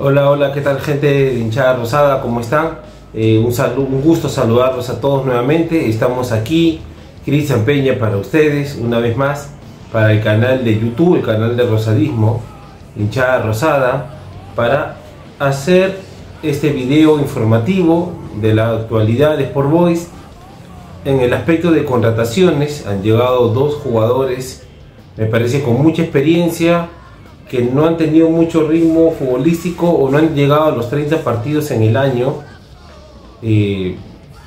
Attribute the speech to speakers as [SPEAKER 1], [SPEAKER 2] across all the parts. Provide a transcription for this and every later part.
[SPEAKER 1] Hola, hola, ¿qué tal gente de hinchada rosada? ¿Cómo están? Eh, un, un gusto saludarlos a todos nuevamente. Estamos aquí, Cristian Peña para ustedes, una vez más, para el canal de YouTube, el canal de Rosadismo, hinchada rosada, para hacer este video informativo de la actualidad de Sport Boys. En el aspecto de contrataciones han llegado dos jugadores, me parece con mucha experiencia, que no han tenido mucho ritmo futbolístico o no han llegado a los 30 partidos en el año, eh,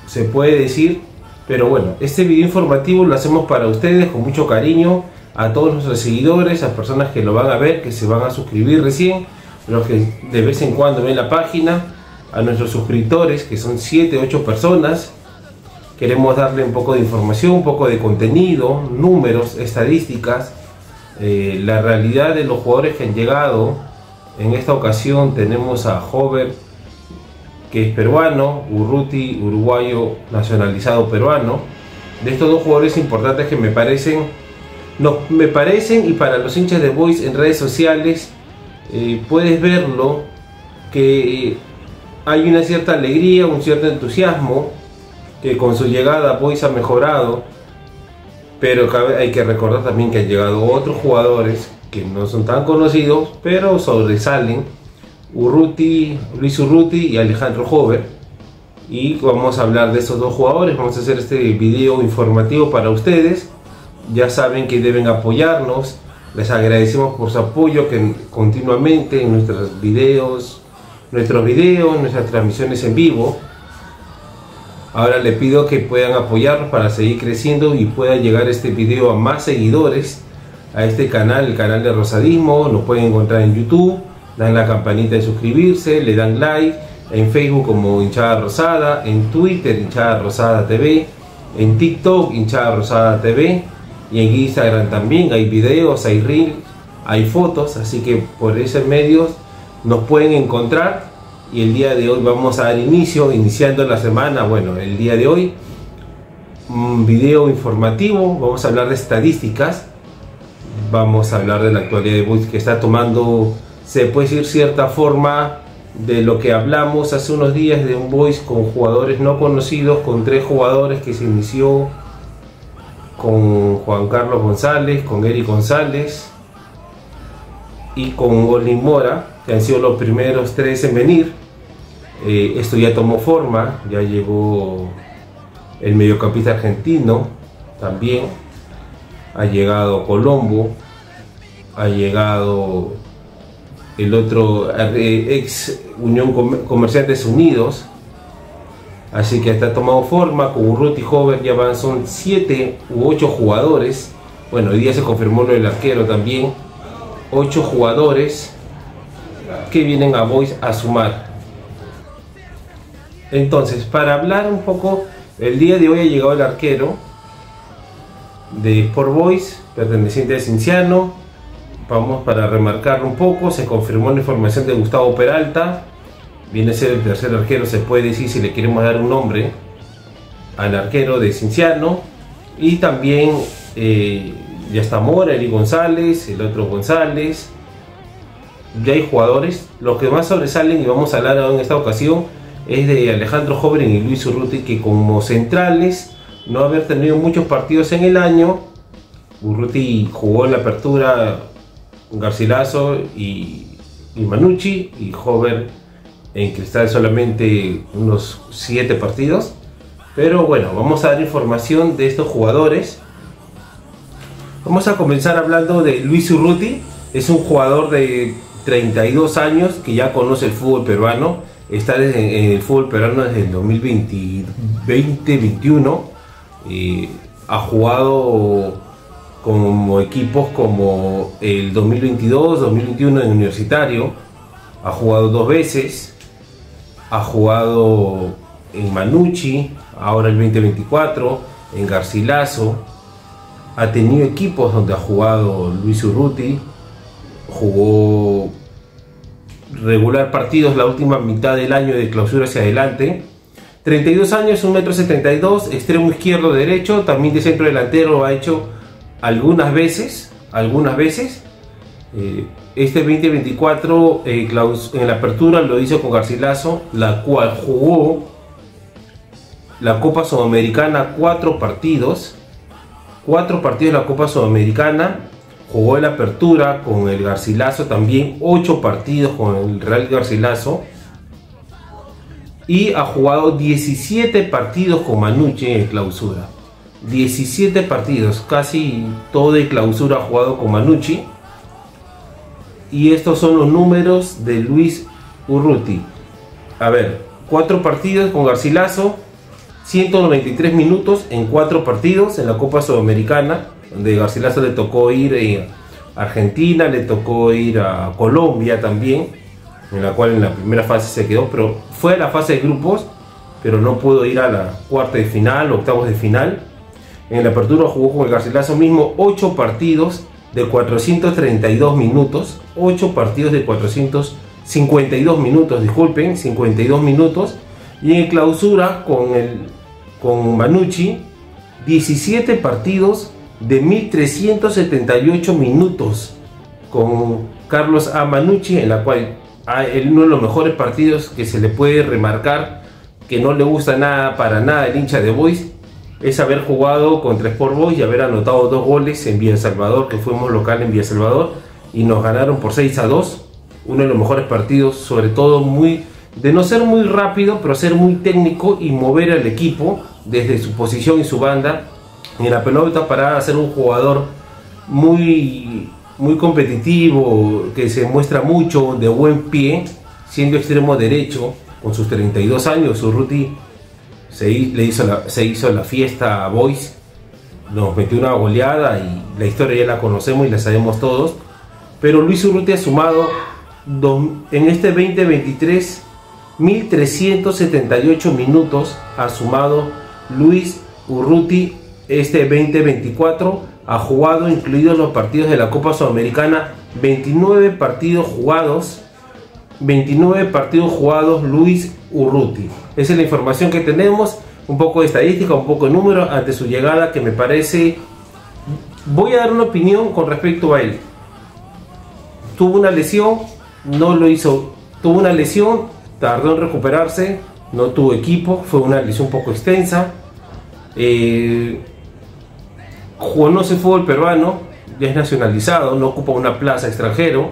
[SPEAKER 1] se puede decir. Pero bueno, este video informativo lo hacemos para ustedes con mucho cariño, a todos nuestros seguidores, a personas que lo van a ver, que se van a suscribir recién, los que de vez en cuando ven la página, a nuestros suscriptores, que son 7, 8 personas. Queremos darle un poco de información, un poco de contenido, números, estadísticas, eh, la realidad de los jugadores que han llegado. En esta ocasión tenemos a Hover, que es peruano, Urruti, uruguayo nacionalizado peruano. De estos dos jugadores importantes que me parecen, no, me parecen y para los hinchas de Boys en redes sociales eh, puedes verlo que hay una cierta alegría, un cierto entusiasmo que con su llegada Boys ha mejorado pero hay que recordar también que han llegado otros jugadores que no son tan conocidos, pero sobresalen. Urruti, Luis Urruti y Alejandro Hover. Y vamos a hablar de estos dos jugadores. Vamos a hacer este video informativo para ustedes. Ya saben que deben apoyarnos. Les agradecemos por su apoyo que continuamente en nuestros videos, nuestros videos, nuestras transmisiones en vivo. Ahora le pido que puedan apoyarnos para seguir creciendo y pueda llegar este video a más seguidores a este canal, el canal de Rosadismo. Nos pueden encontrar en YouTube, dan la campanita de suscribirse, le dan like, en Facebook como Hinchada Rosada, en Twitter Hinchada Rosada TV, en TikTok Hinchada Rosada TV y en Instagram también hay videos, hay reels, hay fotos, así que por esos medios nos pueden encontrar y el día de hoy vamos a dar inicio, iniciando la semana, bueno, el día de hoy, un video informativo, vamos a hablar de estadísticas, vamos a hablar de la actualidad de Boys que está tomando, se puede decir cierta forma de lo que hablamos hace unos días de un Boys con jugadores no conocidos, con tres jugadores que se inició con Juan Carlos González, con Eric González y con Olin Mora, que han sido los primeros tres en venir. Eh, esto ya tomó forma, ya llegó el mediocampista argentino también, ha llegado Colombo, ha llegado el otro eh, ex Unión Comerciantes Unidos, así que está tomado forma, con Urruti Hover ya van, son 7 u 8 jugadores, bueno, hoy día se confirmó lo del arquero también, 8 jugadores que vienen a Boys a sumar. Entonces, para hablar un poco, el día de hoy ha llegado el arquero de Sport Boys, perteneciente a Cinciano. Vamos para remarcarlo un poco, se confirmó la información de Gustavo Peralta. Viene a ser el tercer arquero, se puede decir si le queremos dar un nombre al arquero de Cinciano. Y también eh, ya está Mora, Eli González, el otro González. Ya hay jugadores. Los que más sobresalen, y vamos a hablar en esta ocasión, es de Alejandro Joven y Luis Urruti, que como centrales, no haber tenido muchos partidos en el año, Urruti jugó en la apertura Garcilaso y, y Manucci, y Hover en Cristal solamente unos 7 partidos. Pero bueno, vamos a dar información de estos jugadores. Vamos a comenzar hablando de Luis Urruti. Es un jugador de 32 años que ya conoce el fútbol peruano está en, el fútbol peruano desde el 2020-2021. ha jugado como equipos como el 2022-2021 en universitario. Ha jugado dos veces. Ha jugado en Manucci, ahora el 2024, en Garcilaso. Ha tenido equipos donde ha jugado Luis Urruti. Jugó regular partidos la última mitad del año de clausura hacia adelante. 32 años, 1,72 m, extremo izquierdo, derecho, también de centro delantero ha hecho algunas veces, algunas veces. Eh, este 2024 eh, en la apertura lo hizo con Garcilaso, la cual jugó la Copa Sudamericana cuatro partidos, cuatro partidos la Copa Sudamericana, jugó en la apertura con el Garcilaso también, ocho partidos con el Real Garcilaso y ha jugado 17 partidos con Manucci en clausura. 17 partidos, casi todo de clausura ha jugado con Manucci y estos son los números de Luis Urruti. A ver, cuatro partidos con Garcilaso, 193 minutos en cuatro partidos en la Copa Sudamericana, donde Garcilaso le tocó ir a Argentina, le tocó ir a Colombia también, en la cual en la primera fase se quedó, pero fue a la fase de grupos, pero no pudo ir a la cuarta de final, octavos de final. En la apertura jugó con el Garcilaso mismo ocho partidos de 432 minutos, 8 partidos de 452 minutos, disculpen, 52 minutos, y en clausura con, el, con Manucci, 17 partidos de 1378 minutos con Carlos A. Manucci, en la cual hay uno de los mejores partidos que se le puede remarcar, que no le gusta nada para nada el hincha de Boys, es haber jugado contra Sport Boys y haber anotado dos goles en Villa Salvador, que fuimos local en Villa Salvador, y nos ganaron por 6 a 2. Uno de los mejores partidos, sobre todo muy de no ser muy rápido, pero ser muy técnico y mover al equipo desde su posición y su banda en la pelota para ser un jugador muy, muy competitivo, que se muestra mucho de buen pie, siendo extremo derecho, con sus 32 años, su ruti se, le hizo la, se hizo la fiesta a Boys, nos metió una goleada y la historia ya la conocemos y la sabemos todos. Pero Luis Urruti ha sumado en este 2023 1378 minutos. Ha sumado Luis Urruti este 2024. Ha jugado, incluidos los partidos de la Copa Sudamericana, 29 partidos jugados 29 partidos jugados Luis Urruti. Esa es la información que tenemos, un poco de estadística, un poco de número ante su llegada que me parece... Voy a dar una opinión con respecto a él. Tuvo una lesión, no lo hizo, tuvo una lesión, tardó en recuperarse, no tuvo equipo, fue una lesión un poco extensa. Eh, fue el peruano, es nacionalizado, no ocupa una plaza extranjero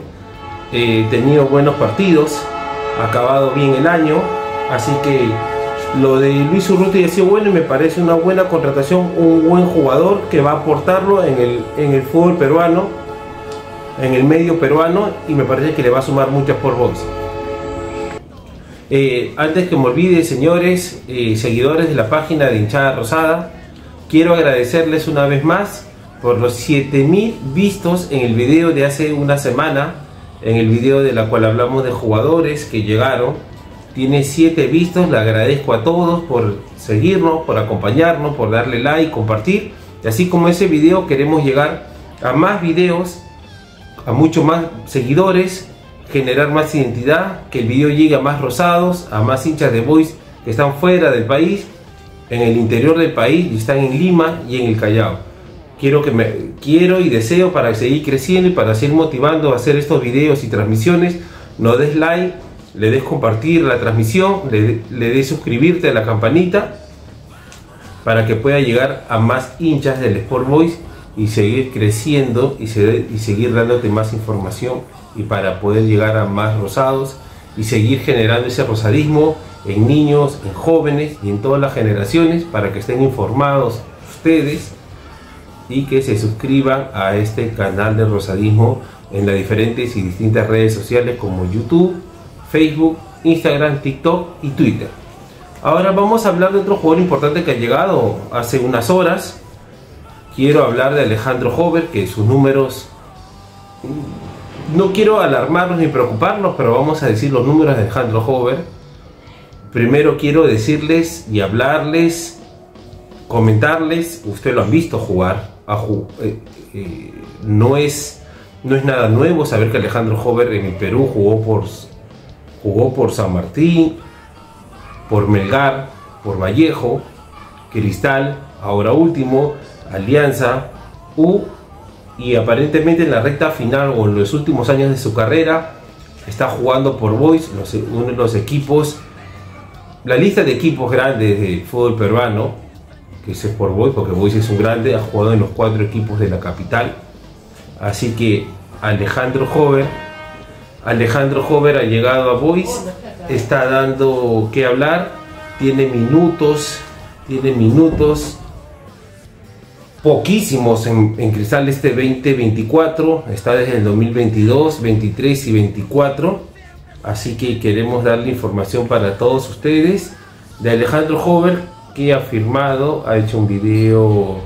[SPEAKER 1] eh, tenido buenos partidos, ha acabado bien el año, así que lo de Luis Urruti sido bueno y me parece una buena contratación, un buen jugador que va a aportarlo en el, en el fútbol peruano, en el medio peruano y me parece que le va a sumar muchas por box. Eh, antes que me olvide, señores, eh, seguidores de la página de hinchada rosada, quiero agradecerles una vez más por los 7000 vistos en el video de hace una semana en el video de la cual hablamos de jugadores que llegaron. Tiene 7 vistos, le agradezco a todos por seguirnos, por acompañarnos, por darle like, compartir. Y así como ese video queremos llegar a más videos, a muchos más seguidores, generar más identidad, que el video llegue a más rosados, a más hinchas de voice que están fuera del país, en el interior del país y están en Lima y en el Callao. Quiero que me quiero y deseo para seguir creciendo y para seguir motivando a hacer estos videos y transmisiones. No des like le des compartir la transmisión le, des suscribirte a la campanita para que pueda llegar a más hinchas del Sport Boys y seguir creciendo y, y seguir dándote más información y para poder llegar a más rosados y seguir generando ese rosadismo en niños, en jóvenes y en todas las generaciones para que estén informados ustedes y que se suscriban a este canal de Rosadismo en las diferentes y distintas redes sociales como YouTube, Facebook, Instagram, TikTok y Twitter. Ahora vamos a hablar de otro jugador importante que ha llegado hace unas horas. Quiero hablar de Alejandro Hover, que sus números... No quiero alarmarnos ni preocuparnos, pero vamos a decir los números de Alejandro Hover. Primero quiero decirles y hablarles, comentarles, ustedes lo han visto jugar, eh, eh, no, es, no es nada nuevo saber que Alejandro Hover en el Perú jugó por, jugó por San Martín, por Melgar, por Vallejo, Cristal, ahora último, Alianza, U y aparentemente en la recta final o en los últimos años de su carrera está jugando por Boys, uno de los equipos, la lista de equipos grandes de fútbol peruano, que es por Boys, porque Boys es un grande, ha jugado en los cuatro equipos de la capital. Así que Alejandro Hover, Alejandro Hover ha llegado a Boys, está dando que hablar, tiene minutos, tiene minutos poquísimos en, Cristal este 2024, está desde el 2022, 23 y 24, así que queremos darle información para todos ustedes. De Alejandro Hover que ha firmado, ha hecho un video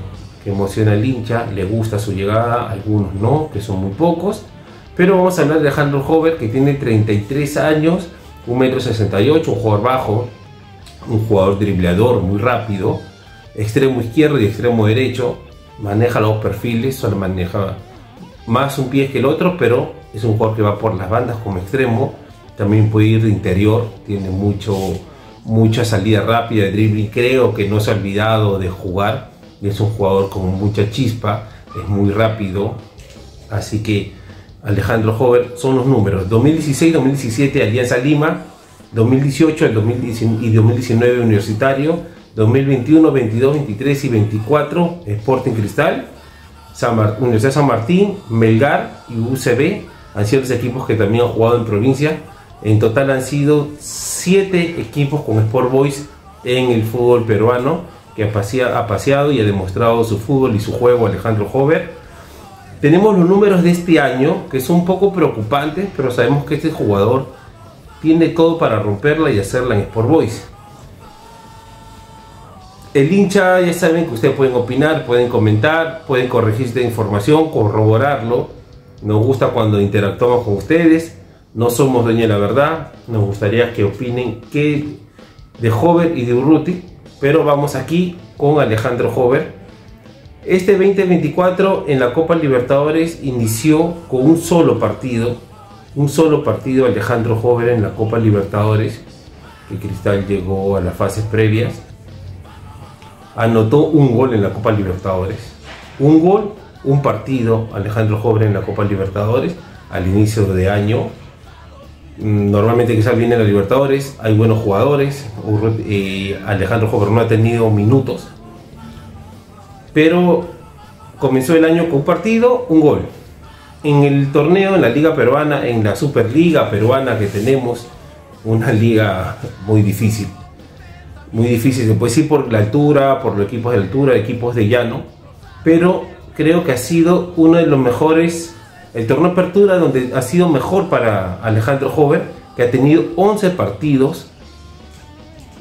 [SPEAKER 1] que emociona al hincha, le gusta su llegada, algunos no, que son muy pocos, pero vamos a hablar de Alejandro Hover que tiene 33 años, 1,68m, un jugador bajo, un jugador dribleador muy rápido, extremo izquierdo y extremo derecho, maneja los perfiles, solo maneja más un pie que el otro, pero es un jugador que va por las bandas como extremo, también puede ir de interior, tiene mucho, mucha salida rápida de dribbling, creo que no se ha olvidado de jugar, es un jugador con mucha chispa, es muy rápido, así que Alejandro Hover son los números, 2016-2017 Alianza Lima, 2018 y 2019 Universitario, 2021, 22, 23 y 24 Sporting Cristal, Universidad San Martín, Melgar y UCB han sido los equipos que también han jugado en provincia. En total han sido 7 equipos con Sport Boys en el fútbol peruano que ha paseado, y ha demostrado su fútbol y su juego Alejandro Hover. Tenemos los números de este año que son un poco preocupantes, pero sabemos que este jugador tiene todo para romperla y hacerla en Sport Boys. El hincha, ya saben que ustedes pueden opinar, pueden comentar, pueden corregir esta información, corroborarlo. Nos gusta cuando interactuamos con ustedes. No somos dueños de la verdad. Nos gustaría que opinen que de Hover y de Urruti. Pero vamos aquí con Alejandro Hover. Este 2024 en la Copa Libertadores inició con un solo partido. Un solo partido Alejandro Hover en la Copa Libertadores. Que Cristal llegó a las fases previas anotó un gol en la Copa Libertadores. Un gol, un partido, Alejandro Joven en la Copa Libertadores al inicio de año. Mm, normalmente quizás viene la Libertadores, hay buenos jugadores, Alejandro Joven no ha tenido minutos, pero comenzó el año con un partido, un gol. En el torneo, en la Liga Peruana, en la Superliga Peruana que tenemos, una liga muy difícil muy difícil, puede decir por la altura, por los equipos de altura, equipos de llano, pero creo que ha sido uno de los mejores, el torneo apertura donde ha sido mejor para Alejandro Hover, que ha tenido 11 partidos,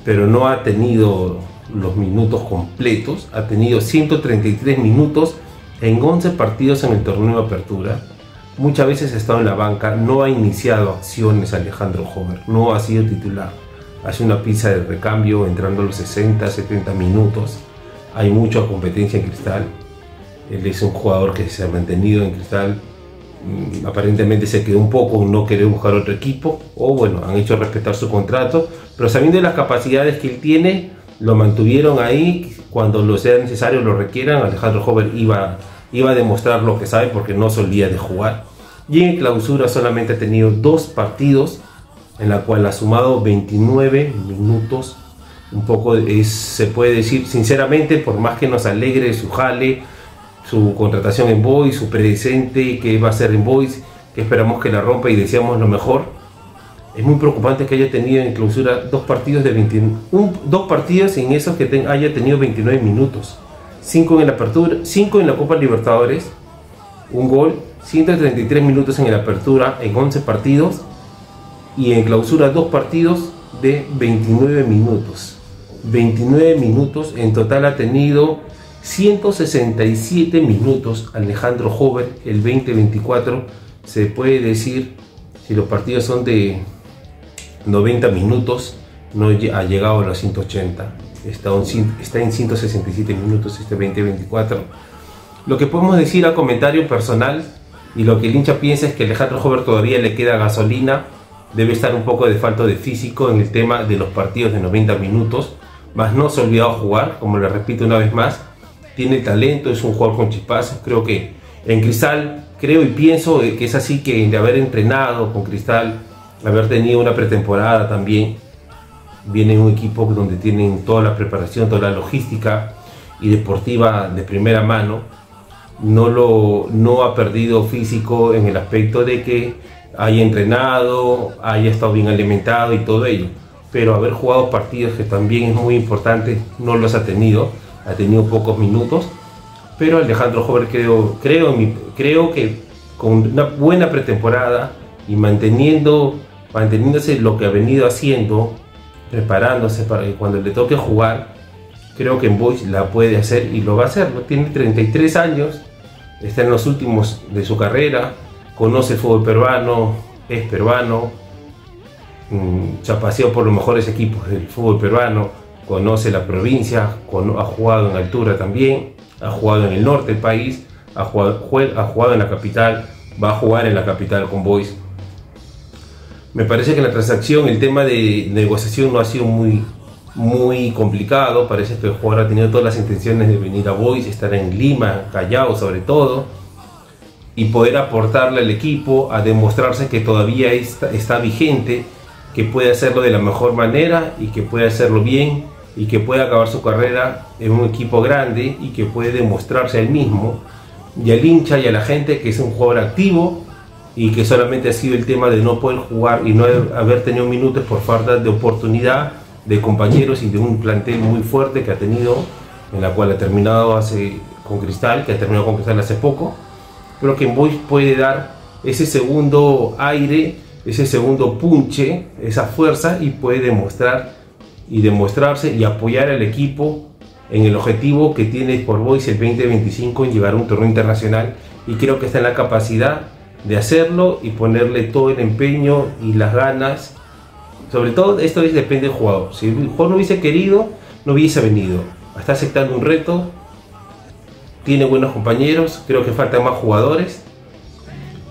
[SPEAKER 1] pero no ha tenido los minutos completos, ha tenido 133 minutos en 11 partidos en el torneo apertura. Muchas veces ha estado en la banca, no ha iniciado acciones Alejandro Hover, no ha sido titular hace una pizza de recambio entrando a los 60, 70 minutos. Hay mucha competencia en Cristal. Él es un jugador que se ha mantenido en Cristal. Mm, aparentemente se quedó un poco, no querer buscar otro equipo. O bueno, han hecho respetar su contrato. Pero sabiendo las capacidades que él tiene, lo mantuvieron ahí. Cuando lo sea necesario, lo requieran. Alejandro Hover iba, iba a demostrar lo que sabe porque no se olvida de jugar. Y en clausura solamente ha tenido dos partidos en la cual ha sumado 29 minutos. Un poco es, se puede decir sinceramente, por más que nos alegre su jale, su contratación en Boys, su presente que va a ser en Boys, que esperamos que la rompa y deseamos lo mejor. Es muy preocupante que haya tenido en clausura dos partidos de 21, dos partidos en esos que haya tenido 29 minutos. 5 en la apertura, 5 en la Copa Libertadores, un gol, 133 minutos en la apertura en 11 partidos y en clausura dos partidos de 29 minutos. 29 minutos, en total ha tenido 167 minutos Alejandro Hover el 2024. Se puede decir, si los partidos son de 90 minutos, no ha llegado a los 180. Está, está en 167 minutos este 2024. Lo que podemos decir a comentario personal y lo que el hincha piensa es que Alejandro Hover todavía le queda gasolina debe estar un poco de falta de físico en el tema de los partidos de 90 minutos, más no se ha olvidado jugar, como le repito una vez más, tiene talento, es un jugador con chispazos, creo que En Cristal creo y pienso que es así que de haber entrenado con Cristal, haber tenido una pretemporada también, viene un equipo donde tienen toda la preparación, toda la logística y deportiva de primera mano, no, lo, no ha perdido físico en el aspecto de que haya entrenado, haya estado bien alimentado y todo ello. Pero haber jugado partidos que también es muy importante, no los ha tenido, ha tenido pocos minutos. Pero Alejandro Jover creo, creo, creo que con una buena pretemporada y manteniendo, manteniéndose lo que ha venido haciendo, preparándose para que cuando le toque jugar, creo que en Boys la puede hacer y lo va a hacer. Tiene 33 años, está en los últimos de su carrera, conoce el fútbol peruano, es peruano, mm, se ha por los mejores equipos del fútbol peruano, conoce la provincia, ha jugado en altura también, ha jugado en el norte del país, ha jugado, ha jugado en la capital, va a jugar en la capital con Boys. Me parece que la transacción, el tema de negociación no ha sido muy, muy complicado. Parece que el jugador ha tenido todas las intenciones de venir a Boys, estar en Lima, Callao sobre todo y poder aportarle al equipo a demostrarse que todavía está, está vigente, que puede hacerlo de la mejor manera y que puede hacerlo bien y que puede acabar su carrera en un equipo grande y que puede demostrarse a él mismo y al hincha y a la gente que es un jugador activo y que solamente ha sido el tema de no poder jugar y no haber tenido minutos por falta de oportunidad de compañeros y de un plantel muy fuerte que ha tenido, en la cual ha terminado hace con Cristal, que ha terminado con Cristal hace poco. Creo que en Boys puede dar ese segundo aire, ese segundo punche, esa fuerza y puede demostrar y demostrarse y apoyar al equipo en el objetivo que tiene por Boys el 2025 en llegar a un torneo internacional y creo que está en la capacidad de hacerlo y ponerle todo el empeño y las ganas. Sobre todo esto depende del jugador. Si el jugador no hubiese querido, no hubiese venido. Está aceptando un reto, tiene buenos compañeros, creo que faltan más jugadores.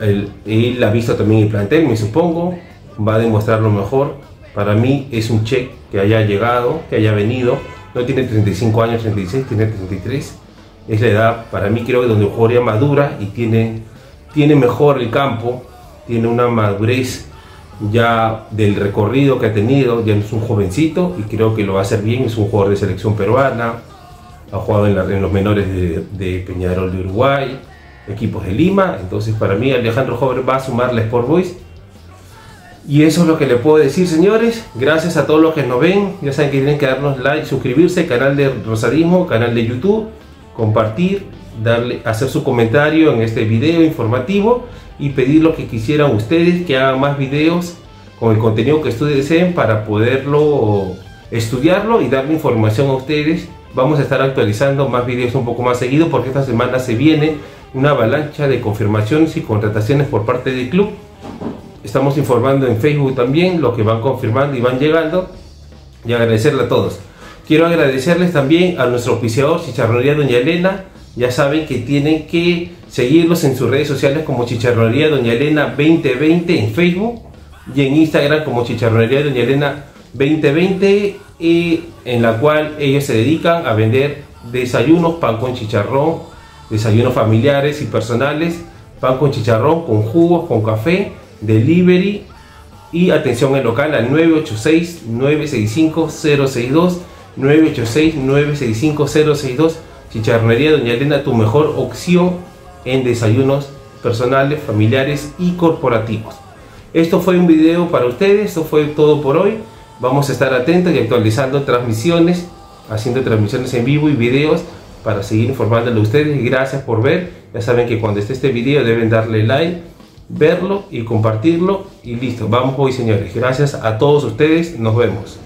[SPEAKER 1] Él, ha visto también el plantel, me supongo, va a demostrar lo mejor. Para mí es un check que haya llegado, que haya venido. No tiene 35 años, 36, tiene 33. Es la edad, para mí creo que donde un jugador ya madura y tiene, tiene mejor el campo, tiene una madurez ya del recorrido que ha tenido, ya es un jovencito y creo que lo va a hacer bien, es un jugador de selección peruana, ha jugado en, los menores de, Peñarol de Uruguay, equipos de Lima, entonces para mí Alejandro Jover va a sumarle Sport Boys. Y eso es lo que le puedo decir, señores. Gracias a todos los que nos ven. Ya saben que tienen que darnos like, suscribirse, canal de Rosadismo, canal de YouTube, compartir, darle, hacer su comentario en este video informativo y pedir lo que quisieran ustedes, que hagan más videos con el contenido que ustedes deseen para poderlo estudiarlo y darle información a ustedes Vamos a estar actualizando más vídeos un poco más seguido porque esta semana se viene una avalancha de confirmaciones y contrataciones por parte del club. Estamos informando en Facebook también lo que van confirmando y van llegando y agradecerle a todos. Quiero agradecerles también a nuestro oficiador Chicharronería Doña Elena. Ya saben que tienen que seguirlos en sus redes sociales como Chicharronería Doña Elena 2020 en Facebook y en Instagram como Chicharronería Doña Elena 2020 y en la cual ellos se dedican a vender desayunos, pan con chicharrón, desayunos familiares y personales, pan con chicharrón, con jugos, con café, delivery y atención en local al 986-965-062, 986-965-062, Chicharronería Doña Elena, tu mejor opción en desayunos personales, familiares y corporativos. Esto fue un video para ustedes, esto fue todo por hoy. Vamos a estar atentos y actualizando transmisiones, haciendo transmisiones en vivo y videos para seguir informándole a ustedes. Gracias por ver. Ya saben que cuando esté este video deben darle like, verlo y compartirlo. Y listo. Vamos hoy, señores. Gracias a todos ustedes. Nos vemos.